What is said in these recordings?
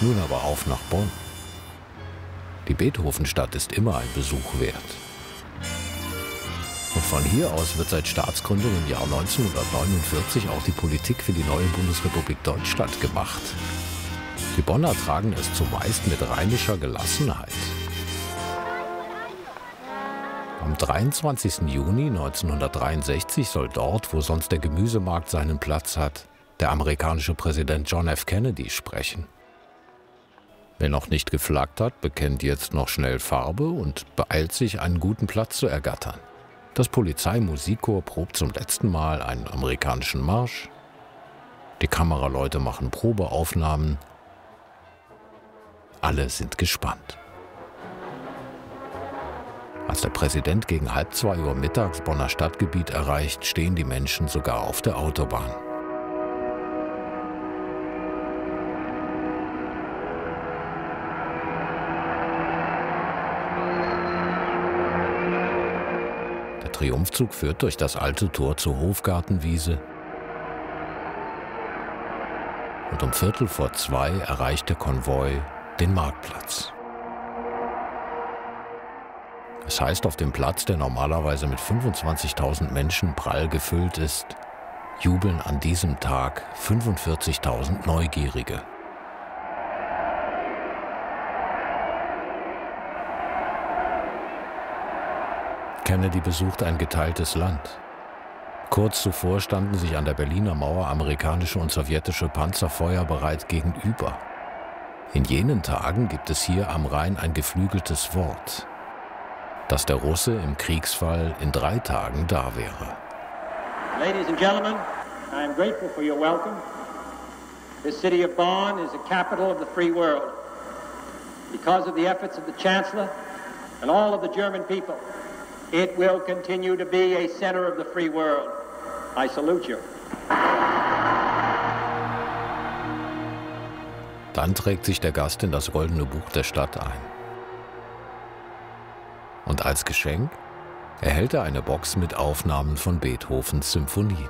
Nun aber auf nach Bonn. Die Beethovenstadt ist immer ein Besuch wert. Und von hier aus wird seit Staatsgründung im Jahr 1949 auch die Politik für die neue Bundesrepublik Deutschland gemacht. Die Bonner tragen es zumeist mit rheinischer Gelassenheit. Am 23. Juni 1963 soll dort, wo sonst der Gemüsemarkt seinen Platz hat, der amerikanische Präsident John F. Kennedy sprechen. Wer noch nicht geflaggt hat, bekennt jetzt noch schnell Farbe und beeilt sich, einen guten Platz zu ergattern. Das Polizeimusikchor probt zum letzten Mal einen amerikanischen Marsch. Die Kameraleute machen Probeaufnahmen. Alle sind gespannt. Als der Präsident gegen halb zwei Uhr mittags Bonner Stadtgebiet erreicht, stehen die Menschen sogar auf der Autobahn. Triumphzug führt durch das alte Tor zur Hofgartenwiese. Und um Viertel vor zwei erreicht der Konvoi den Marktplatz. Es heißt auf dem Platz, der normalerweise mit 25.000 Menschen prall gefüllt ist, jubeln an diesem Tag 45.000 Neugierige. Kennedy besucht ein geteiltes Land. Kurz zuvor standen sich an der Berliner Mauer amerikanische und sowjetische Panzer feuerbereit gegenüber. In jenen Tagen gibt es hier am Rhein ein geflügeltes Wort, dass der Russe im Kriegsfall in drei Tagen da wäre. Ladies and gentlemen, I am grateful for your welcome. This city of Bonn is the capital of the free world. Because of the efforts of the Chancellor and all of the German people, it will continue to be a center of the free world. I salute you. Dann trägt sich der Gast in das goldene Buch der Stadt ein. Und als Geschenk erhält er eine Box mit Aufnahmen von Beethovens Symphonien.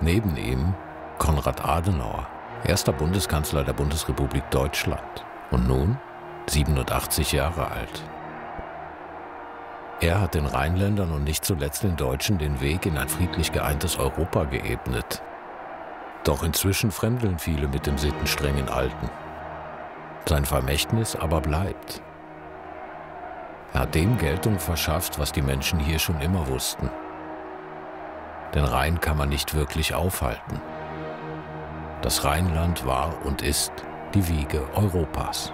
Neben ihm Konrad Adenauer, erster Bundeskanzler der Bundesrepublik Deutschland und nun 87 Jahre alt. Er hat den Rheinländern und nicht zuletzt den Deutschen den Weg in ein friedlich geeintes Europa geebnet. Doch inzwischen fremdeln viele mit dem sittenstrengen Alten. Sein Vermächtnis aber bleibt. Er hat dem Geltung verschafft, was die Menschen hier schon immer wussten. Den Rhein kann man nicht wirklich aufhalten. Das Rheinland war und ist die Wiege Europas.